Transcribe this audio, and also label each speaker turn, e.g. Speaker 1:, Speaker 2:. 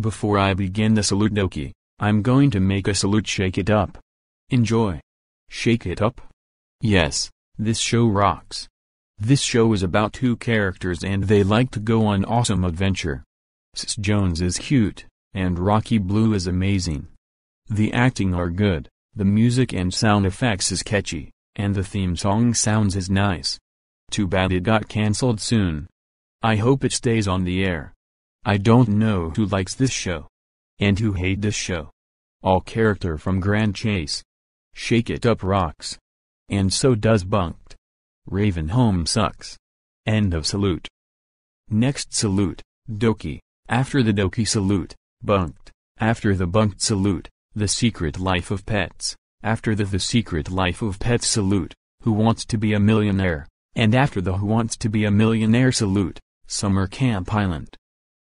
Speaker 1: Before I begin the salute doki, I'm going to make a salute shake it up. Enjoy. Shake it up? Yes, this show rocks. This show is about two characters and they like to go on awesome adventure. CeCe Jones is cute, and Rocky Blue is amazing. The acting are good, the music and sound effects is catchy, and the theme song sounds is nice. Too bad it got cancelled soon. I hope it stays on the air. I don't know who likes this show. And who hate this show. All character from Grand Chase. Shake It Up rocks. And so does Bunked. Raven Home sucks. End of salute. Next salute, Doki. After the Doki salute, Bunked. After the Bunked salute, The Secret Life of Pets. After the The Secret Life of Pets salute, Who Wants to Be a Millionaire. And after the Who Wants to Be a Millionaire salute, Summer Camp Island.